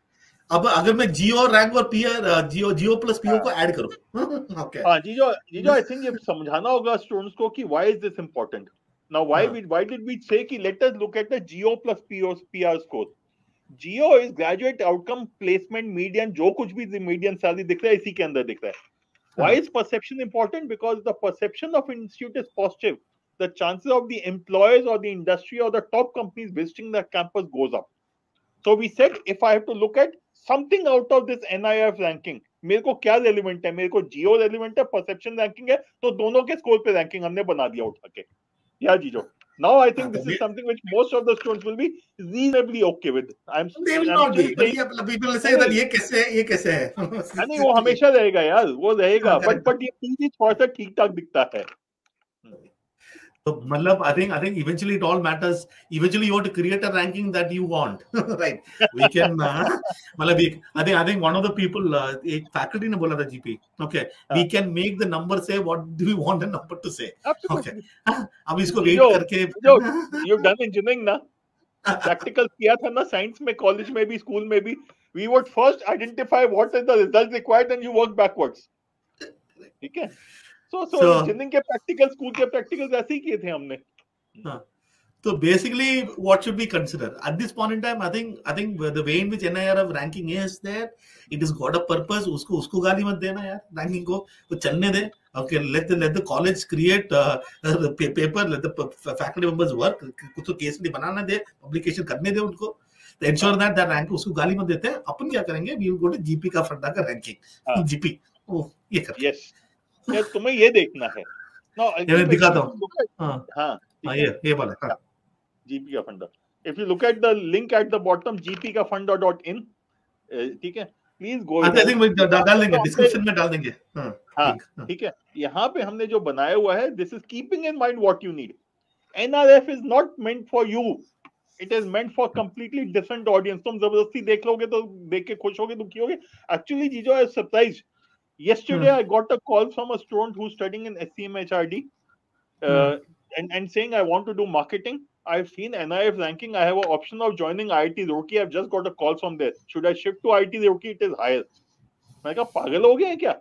अब अगर मैं जियो रैंक और PR GO GO plus PO को ऐड करूँ? (laughs) ओके हाँ जीजो जीजो आई थिंक ये समझाना होगा स्टूडेंट्स को कि why is this important now why. We why did we say कि let us look at the GO plus PO PR score GO is graduate outcome placement median जो कुछ भी मीडियन सैलरी दिख रहा है इसी के अंदर दिख रहा है why is perception important because the perception of institute is positive the chances of the employers or the industry or the top companies visiting the campus goes up so we said if i have to look at something out of this nif ranking मेरे को क्या relevant है मेरे को GO relevant है perception ranking है तो दोनों के स्कोर पे रैंकिंग हमने बना दिया उठा के या जीजो Now I think this is something which most of the students will be reasonably okay with. I'm they will I'm not be. Saying, people say that ये कैसे है ये कैसे है. नहीं वो हमेशा रहेगा यार वो रहेगा but but ये तीन चीज़ थोड़ा सा ठीक ठाक दिखता है. So, Matlab, I think I think eventually it all matters. Eventually, you want to create a ranking that you want, (laughs) right? We can. Uh, मतलब we, I think I think one of the people, uh, एक faculty ने बोला था GP. Okay, we can make the number say what do we want the number to say. Absolutely. (laughs) अब इसको wait जो- करके जो- (laughs) You've done engineering ना प्रैक्टिकल किया था ना साइंस में कॉलेज में भी स्कूल में भी we would first identify what is the result required and you work backwards ठीक है सो सो के प्रैक्टिकल स्कूल के प्रैक्टिकल ऐसे ही किए थे हमने। तो basically what should be consider at this point in time I think I think the way in which NIR of ranking is that it is got a purpose उसको उसको गाली मत देना यार रैंकिंग को। वो चलने दे। Okay let the let the college create paper let the faculty members work कुछ तो केस भी बनाना दे पब्लिकेशन करने दे उनको। तो इंश्योर दैट दैट रैंक उसको गाली मत देते अपन क्या करेंगे? We will go to GP का फंडा का रैंकिंग जीपी ओ ये कर। Yes yes. यार तुम्हें ये देखना है ये दिखाता हूँ. at- हाँ हाँ हाँ ये ये वाला. जीपी का फंडा if you look at the link at the bottom GP का फंडा डॉट इन ठीक है प्लीज़ गो डाल देंगे डिस्क्रिप्शन में डाल देंगे. हाँ. हाँ, ठीक. हाँ. ठीक है यहाँ पे हमने जो बनाया हुआ है this is keeping in mind what you need NRF is not meant for you it is meant for completely different audience तुम ज़बरदस्ती देख लोगे तो देख के खुश होगे दुखी होगे एक्चुअली जीजो I surprise Yesterday. Hmm. I got a call from a student who's studying in SCMHRD uh, hmm. and, and saying, I want to do marketing. I've seen NIRF ranking. I have an option of joining IIT Roorkee. I've just got a call from there. Should I shift to IIT Roorkee? It is higher. मैं कहा पागल हो गए क्या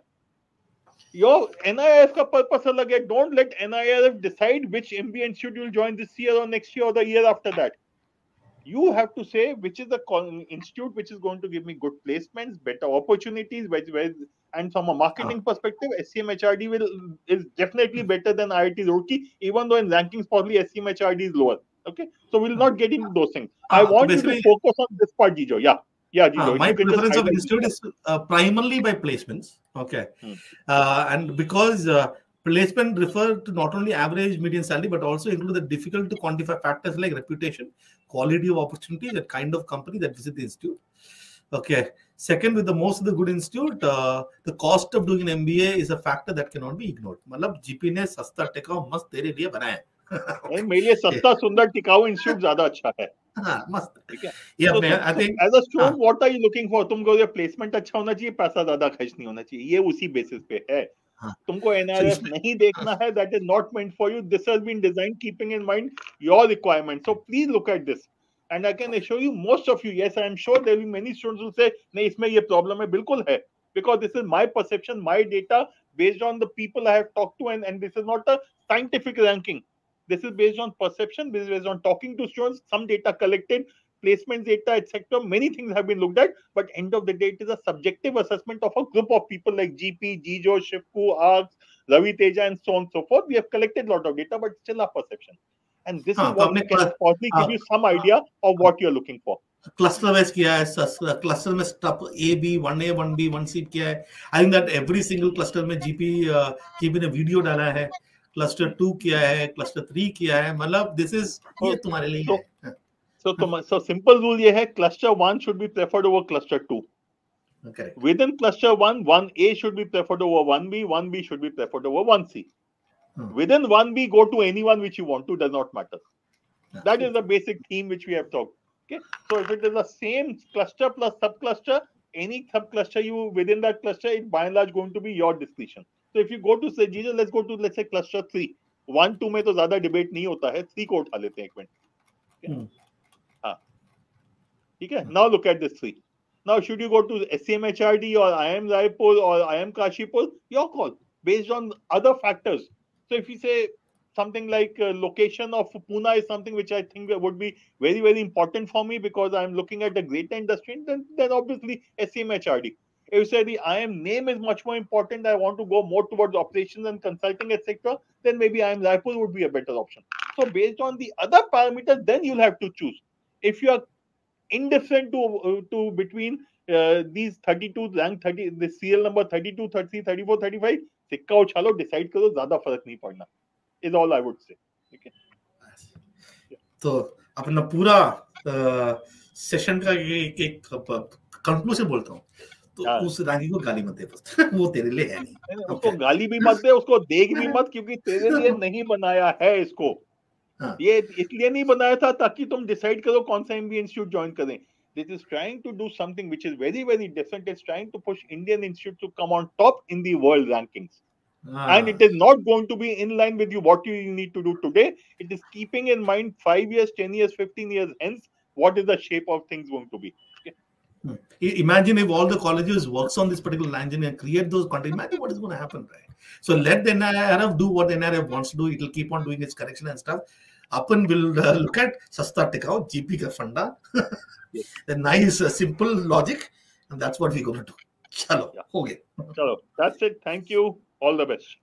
your NIRF ka purpose alag hai. Don't let NIRF decide which MBA institute you'll join this year or next year or the year after that. You have to say which is the institute which is going to give me good placements, better opportunities, and from a marketing ah. perspective, SCM will is definitely better than IIT Roorkee, even though in rankings probably SCM is lower. Okay, so we'll not get into those things. Ah, I want you to focus on this part, Gejo. Yeah. Yeah, uh, my preference of institute is uh, primarily by placements. Okay, hmm. uh, and because uh, placement refer to not only average median salary but also include the difficult to quantify factors like reputation, quality of opportunity, the kind of company that visit the institute. Okay. Second, with the most of the good institute, uh, the cost of doing an MBA is a factor that cannot be ignored. मतलब GP ने सस्ता टिकाऊ मस्त तेरे लिए बनाया है। मेरे लिए सस्ता सुंदर टिकाऊ इंस्टीट्यूट ज़्यादा अच्छा है। हाँ, मस्त। ठीक है। Yeah, so, I think as a student हाँ, what are you looking for? तुमको ये प्लेसमेंट अच्छा होना चाहिए पैसा ज़्यादा खर्च नहीं होना चाहिए। ये उसी बेसिस पे है। हाँ, तुमको एनआरएफ नहीं देखना है। That is not meant for you this has been design keeping in mind your requirement so please look at this and I can show you most of you yes I am sure there be many students who say नहीं इसमें ये problem है बिल्कुल है because this is my perception, my data based on the people I have talked to, and, this is not a scientific ranking. This is based on perception, based on talking to students, some data collected, placements data, etc. Many things have been looked at, but end of the day, it is a subjective assessment of a group of people like GP, Gejo, Shivku, Args, Ravi Teja, and so on and so forth. We have collected a lot of data, but still a perception. And this हाँ, is what can possibly हाँ, give you some idea of what you're looking for. cluster wise किया है cluster में स्टप A B one A one B one C किया है I think that every single cluster में GP GP ने video डाला है क्लस्टर टू किया है क्लस्टर थ्री किया है मतलब दिस इज़ ये तुम्हारे लिए so, है so तुम so simple rule ये है cluster one should be preferred over cluster two okay within cluster one one A should be preferred over one B one B should be preferred over one C hmm. within one B go to anyone which you want to does not matter yeah. that is the basic theme which we have talked okay so if it is the same cluster plus subcluster any subcluster you within that cluster it by and large going to be your discretion So if you go to say Jesus, let's go to let's say cluster three. One two में तो ज्यादा debate नहीं होता है three को उठा लेते हैं एक मिनट हाँ ठीक है now look at this three now should you go to SCMHRD or IIM Raipur or IIM Kashipur your call based on other factors so if you say something like uh, location of Pune is something which I think would be very very important for me because I'm looking at the greater industry then then obviously SCMHRD if you say the IIM name is much more important, I want to go more towards operations and consulting, etc., then maybe IIM Raipur would be a better option. So based on the other parameters, then you'll have to choose. If you are indifferent to uh, to between uh, these 32 rank 30 the CL number 32 33 34 35 सिक्का उछालो decide करो ज़्यादा फ़र्क नहीं पड़ना। Is all I would say ठीक है? तो अपना पूरा सेशन का एक एक कंक्लूजन बोलता हूँ। तो हाँ। उस रागी को गाली मत दे बस। (laughs) वो तेरे लिए है नहीं। उसको गाली भी मत दे उसको देख भी मत क्योंकि तेरे लिए (laughs) नहीं बनाया है इसको। हाँ। ये इसलिए नहीं बनाया था ताकि तुम डिसाइड करो कौन सा एमबी इंस्टीट्यूट ज्वाइन करें। This is trying to do something which is very very different it's trying to push indian institute to come on top in the world rankings ah. and it is not going to be in line with you what you need to do today it is keeping in mind 5 years 10 years 15 years hence what is the shape of things going to be Hmm. Imagine if all the colleges works on this particular engine and create those content. Imagine what is going to happen, right? So let the NIRF do what the NIRF wants to do. It will keep on doing its correction and stuff. Upon will uh, look at Sasta Tikao, GP funda. the (laughs) nice, uh, simple logic. And that's what we're going to do. Chalo. Yeah. Okay. Chalo. That's it. Thank you. All the best.